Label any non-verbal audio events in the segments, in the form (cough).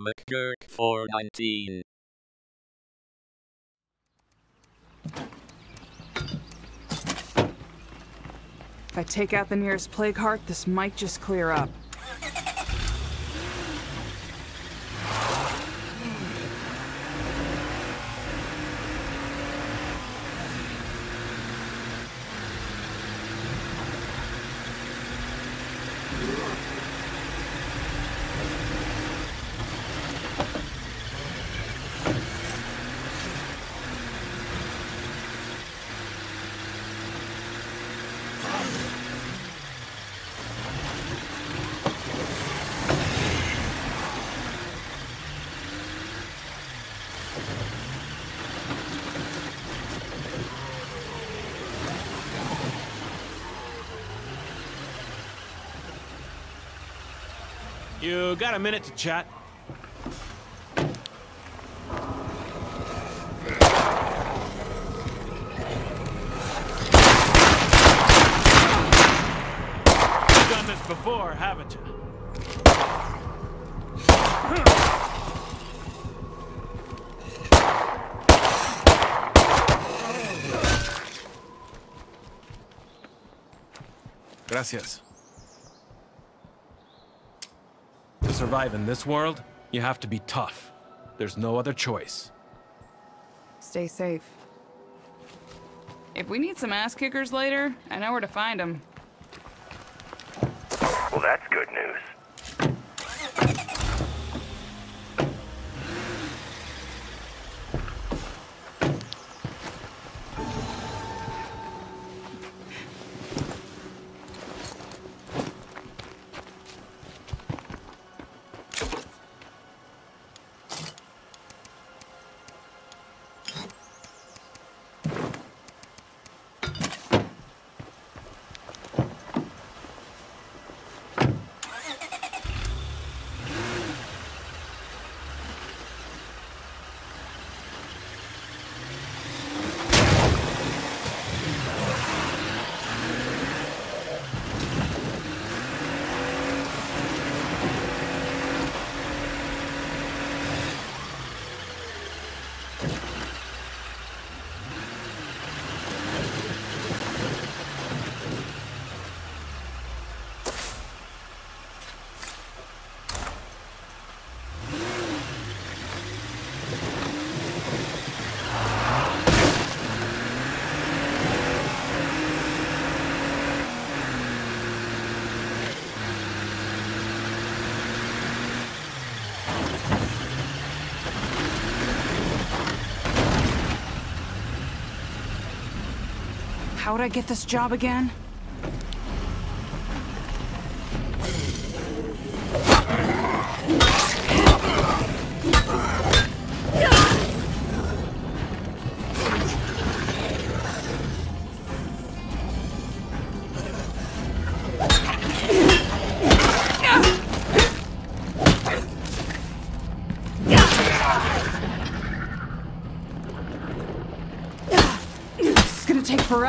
McGurk 419. If I take out the nearest plague heart, this might just clear up. You got a minute to chat? You've done this before, haven't you? Gracias. To survive in this world, you have to be tough. There's no other choice. Stay safe. If we need some ass kickers later, I know where to find them. Well, that's good news. How would I get this job again?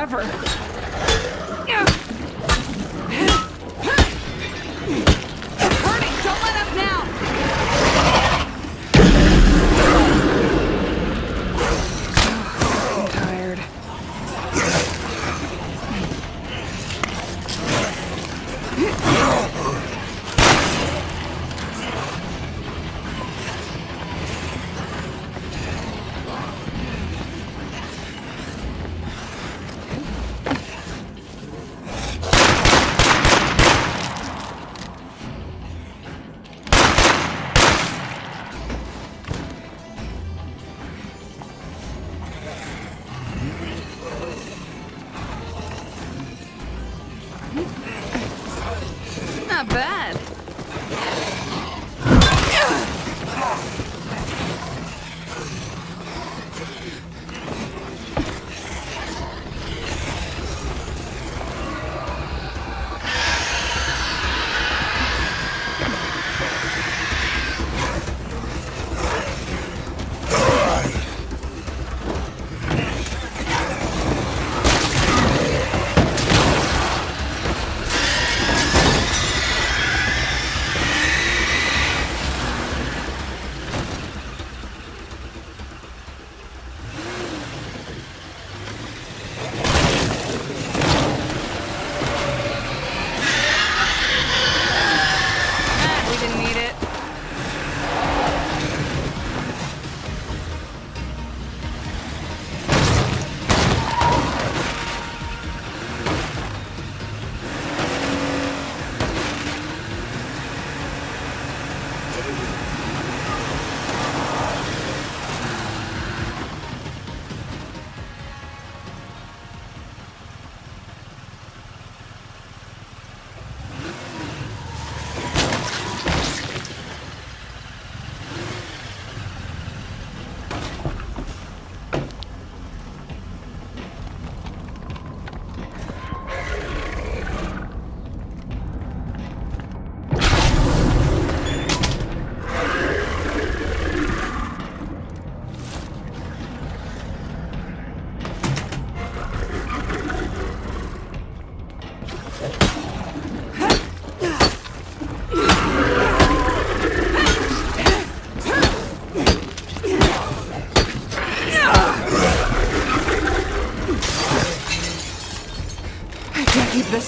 Forever.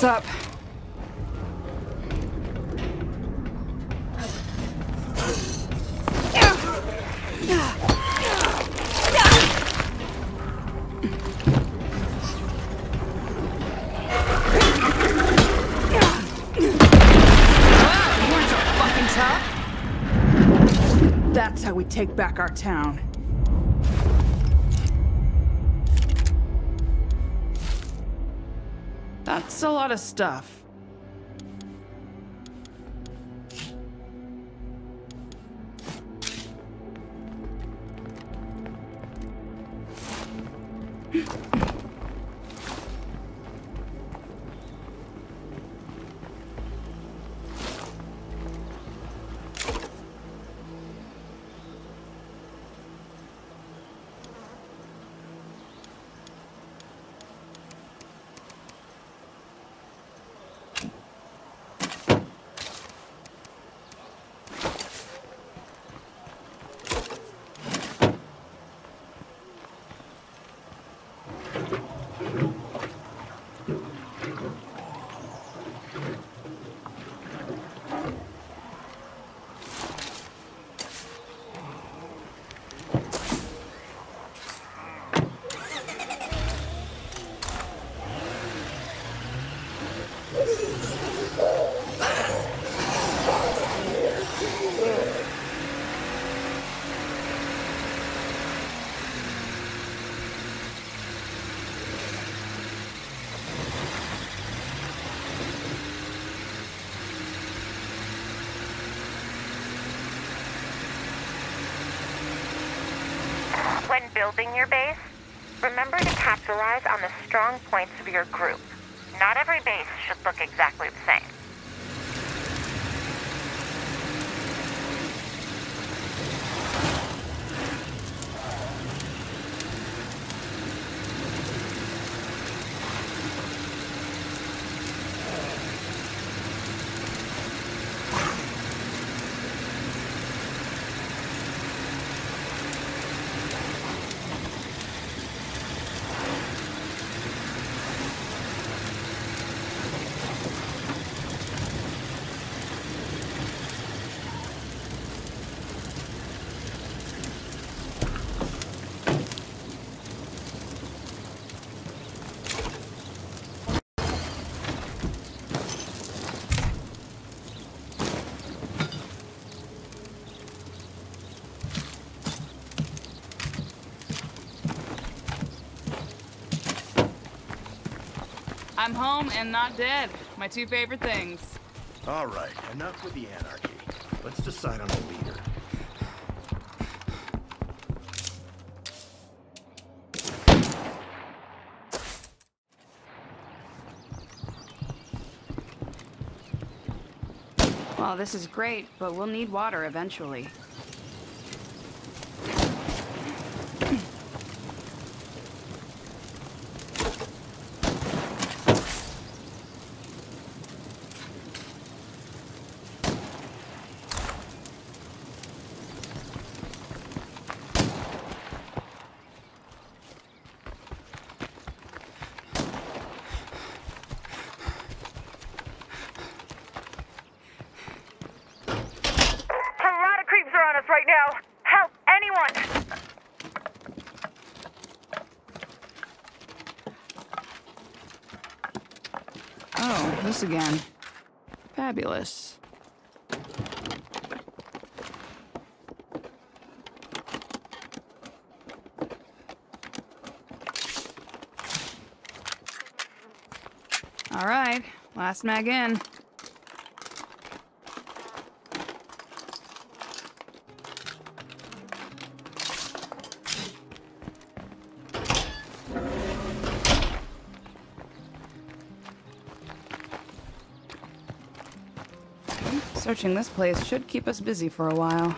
That's how we take back our town. Lot of stuff. Building your base, remember to capitalize on the strong points of your group. Not every base should look exactly the I'm home and not dead. My two favorite things. All right, enough with the anarchy. Let's decide on a leader. Well, this is great, but we'll need water eventually. again. Fabulous. All right, last mag in. Searching this place should keep us busy for a while.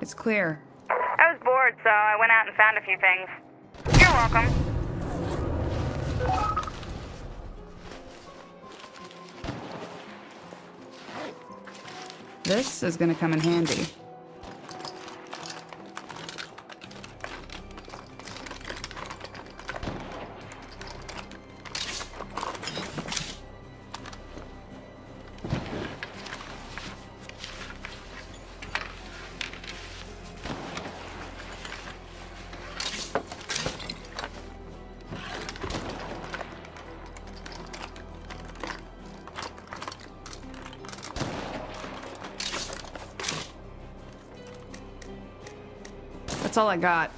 It's clear. I was bored, so I went out and found a few things. You're welcome. This is gonna come in handy. All I got.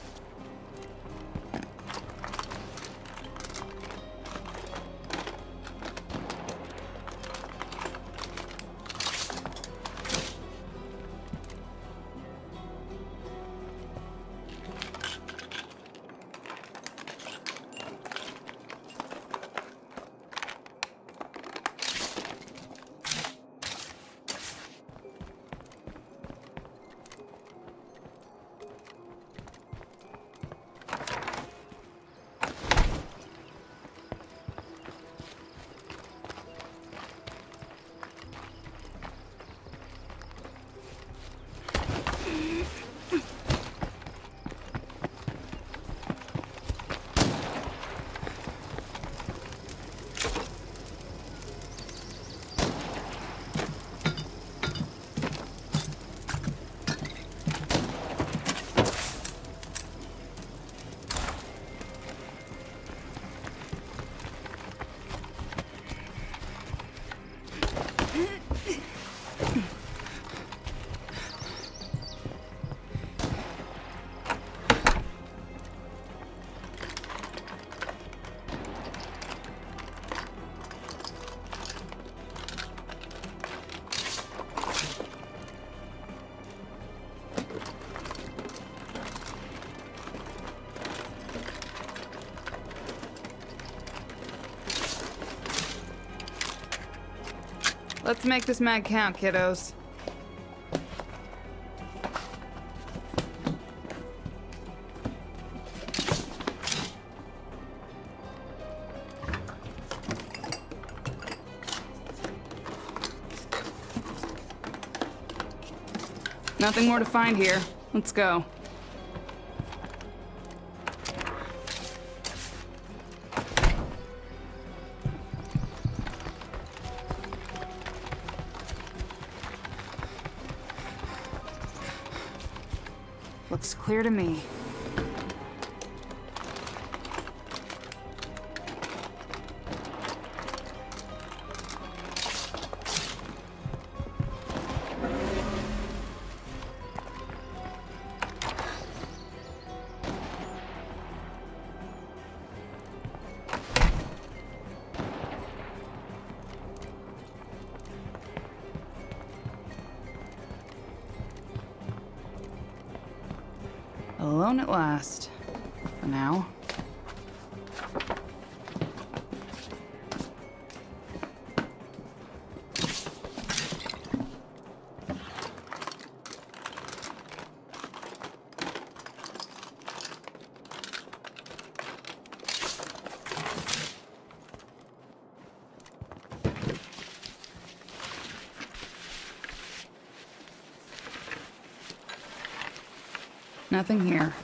Let's make this mag count, kiddos. Nothing more to find here. Let's go. Last. For now. Nothing here.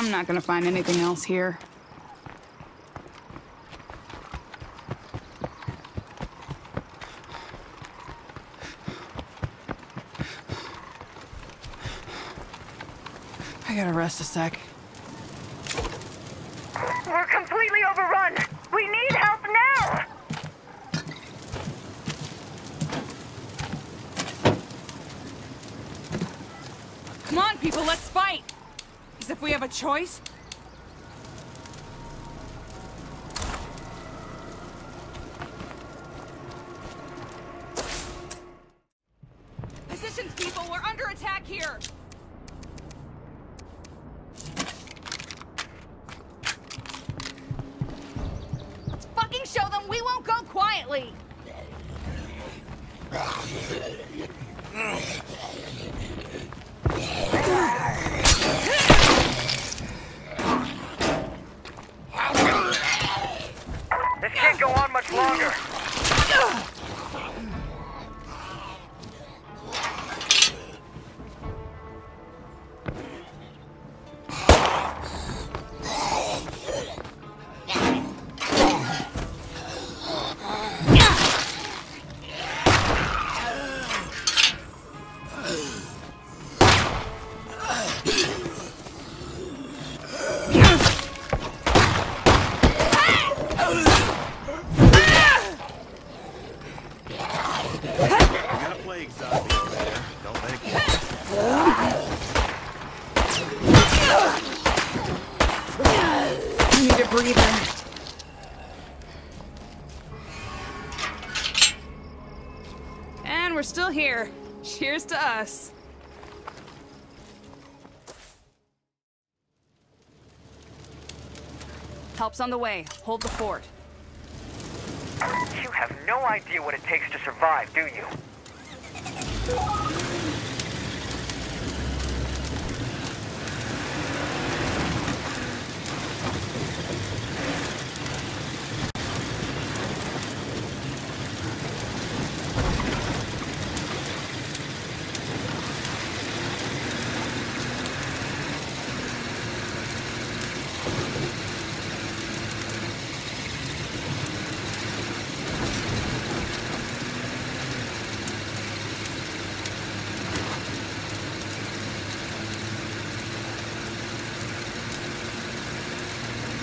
I'm not gonna find anything else here. I gotta rest a sec. We're completely overrun. We need help now. Come on, people, let's fight! If we have a choice. Help's on the way. Hold the fort. You have no idea what it takes to survive, do you?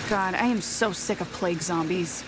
God, I am so sick of plague zombies.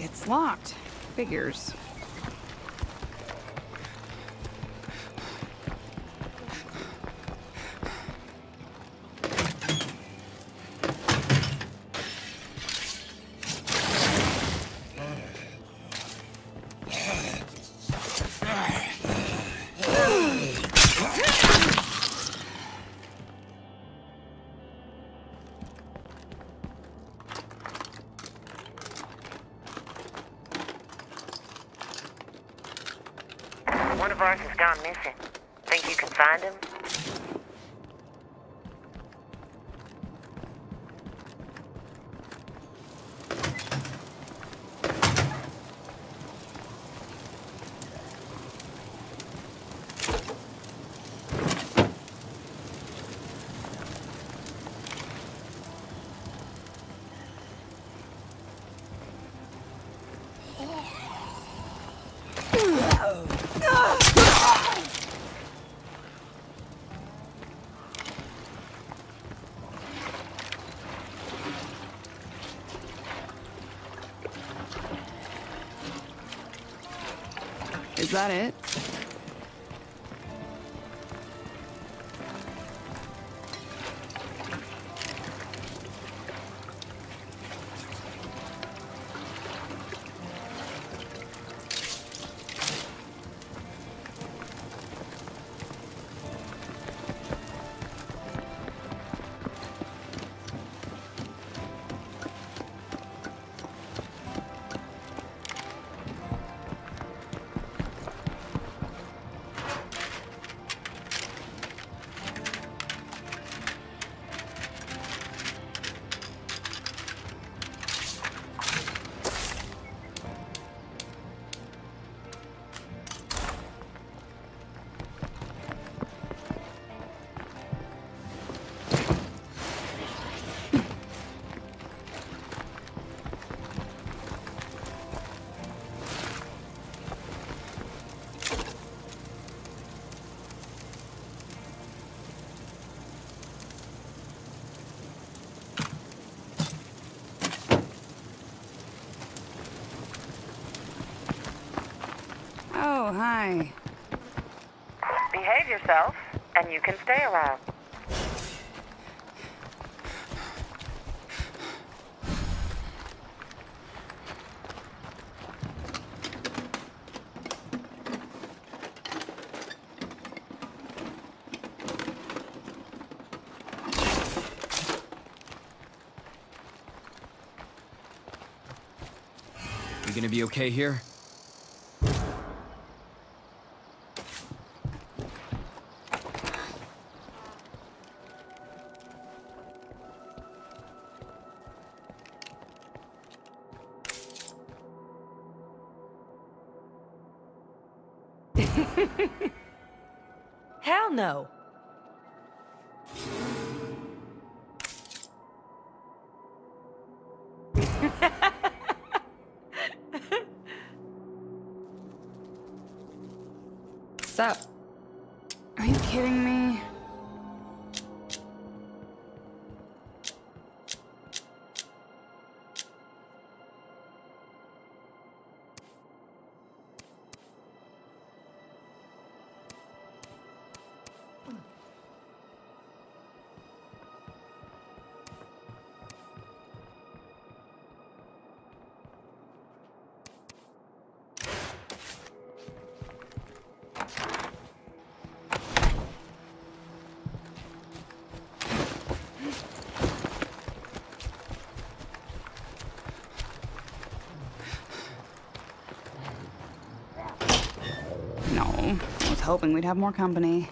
It's locked. Figures. One of ours has gone missing. Think you can find him? Is that it? Hi. Behave yourself, and you can stay a while. You gonna be okay here? (laughs) Hell no. Hoping we'd have more company.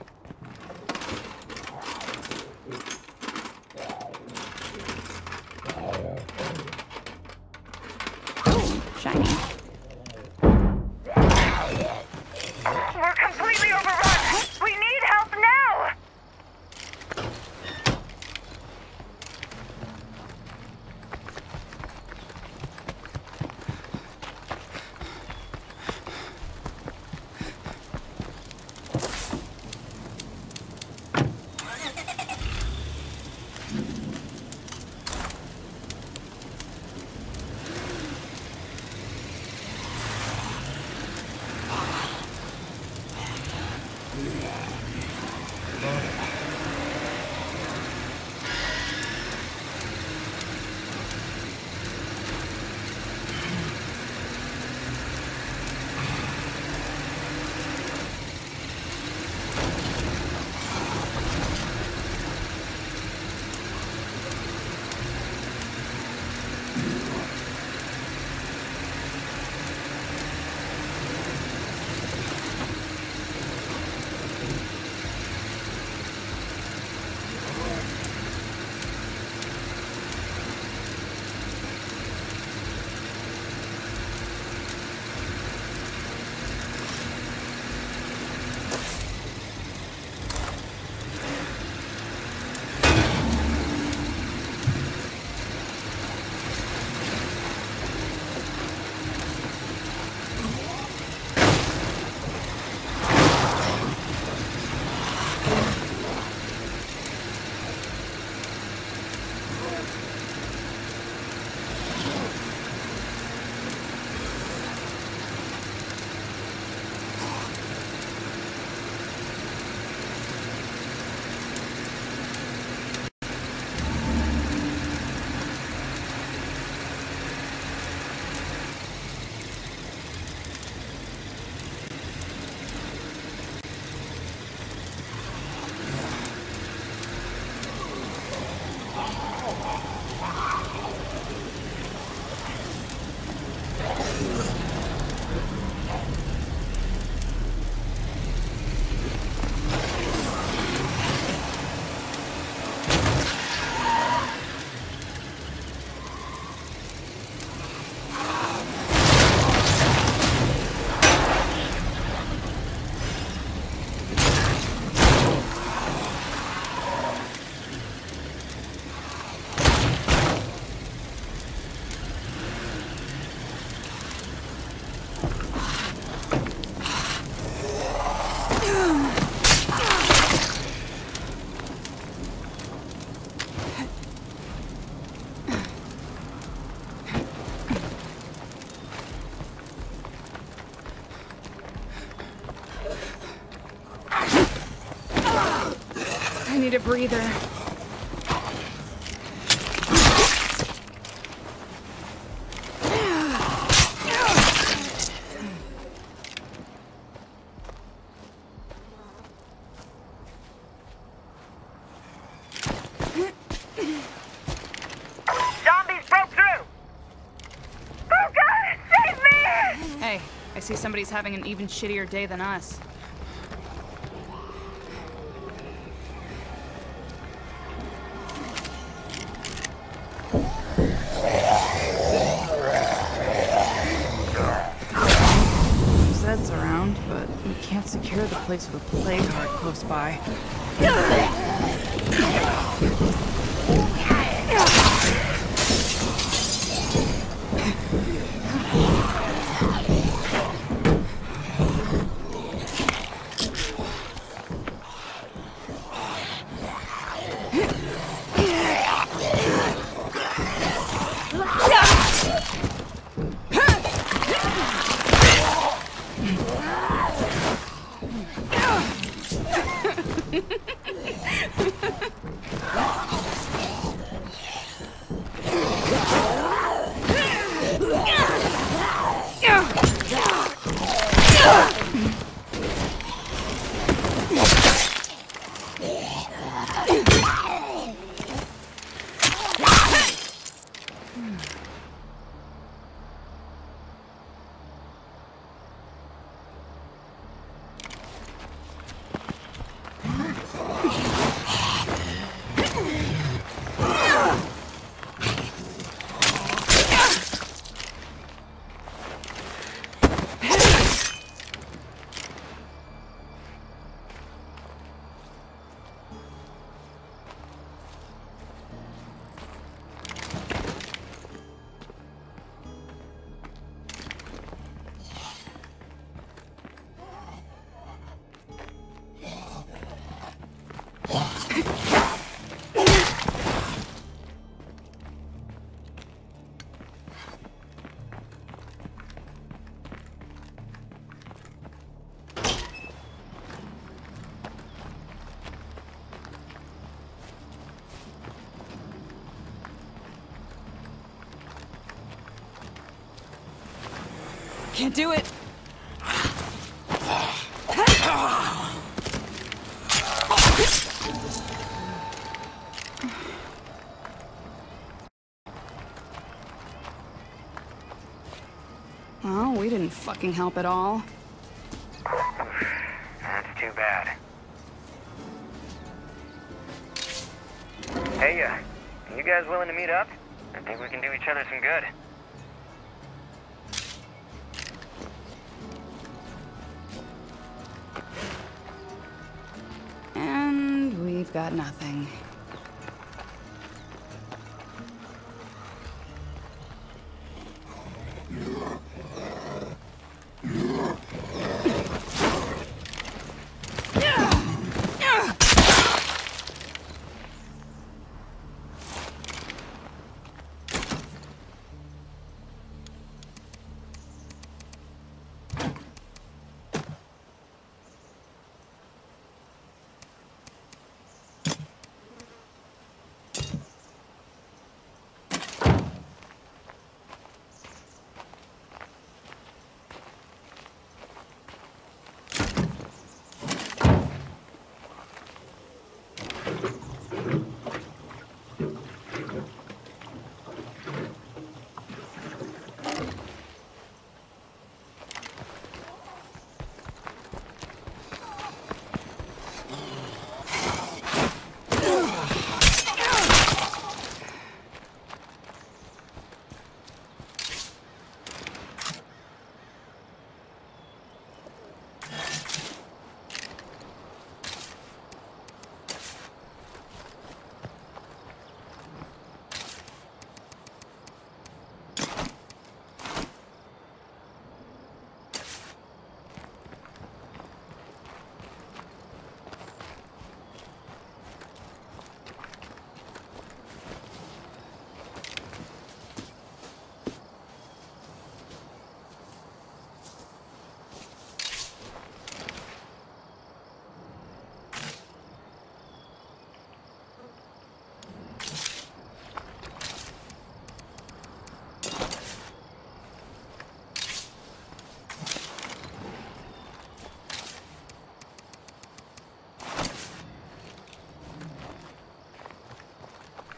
See somebody's having an even shittier day than us. Secure the place with a plague heart close by. Can't do it. Well, we didn't fucking help at all. That's too bad. Hey, uh, you guys willing to meet up? I think we can do each other some good. We've got nothing.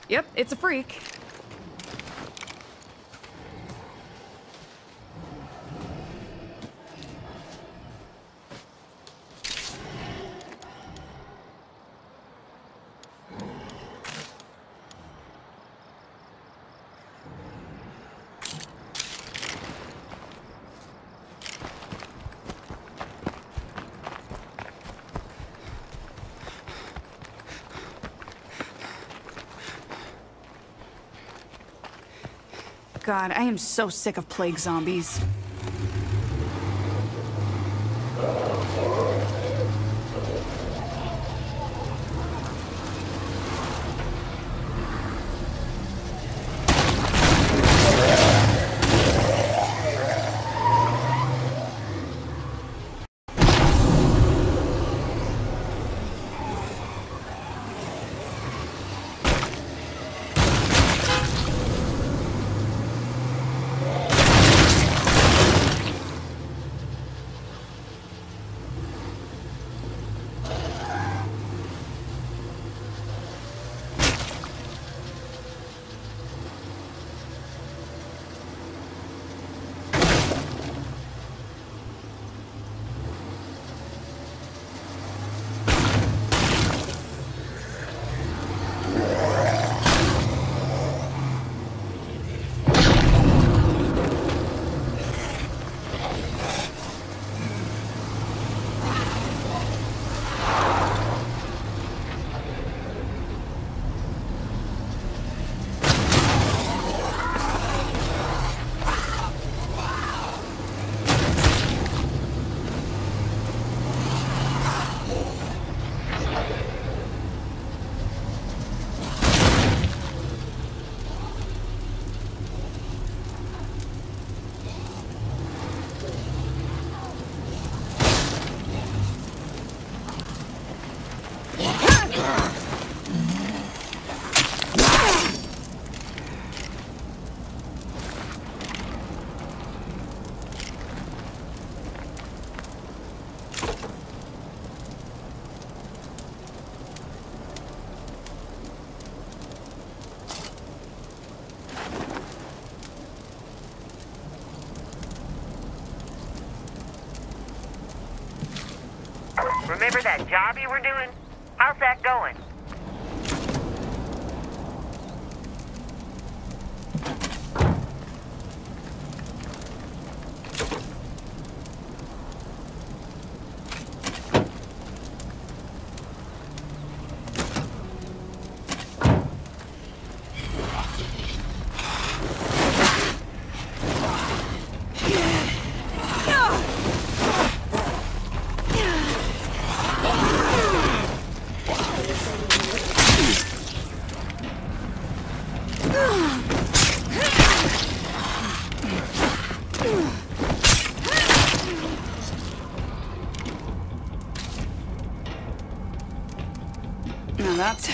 Yep, it's a freak. God, I am so sick of plague zombies. You were doing? How's that going?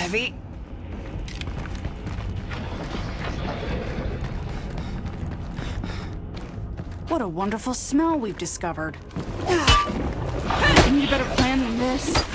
Heavy. What a wonderful smell we've discovered. I need a better plan than this.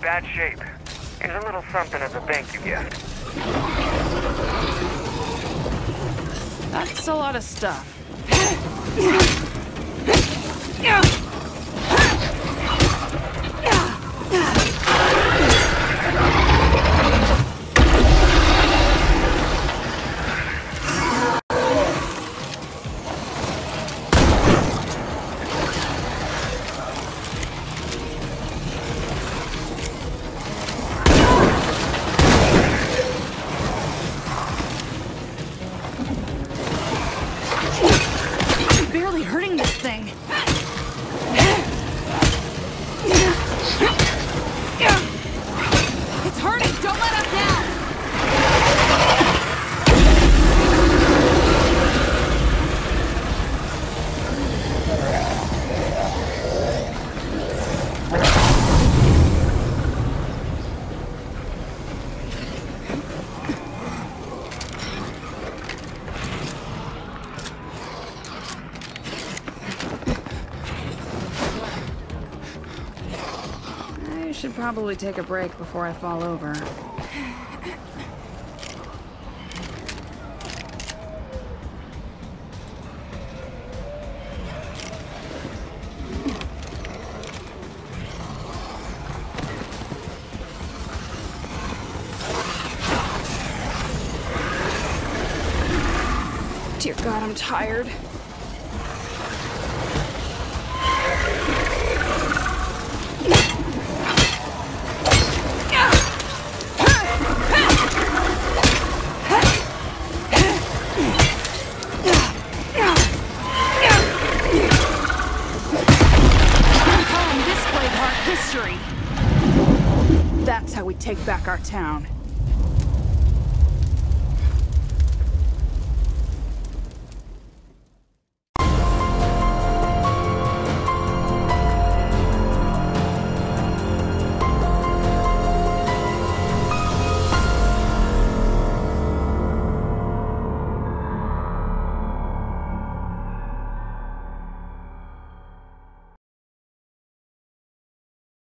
Bad shape. Here's a little something as a thank you gift. That's a lot of stuff. (laughs) probably take a break before I fall over. Dear God, I'm tired.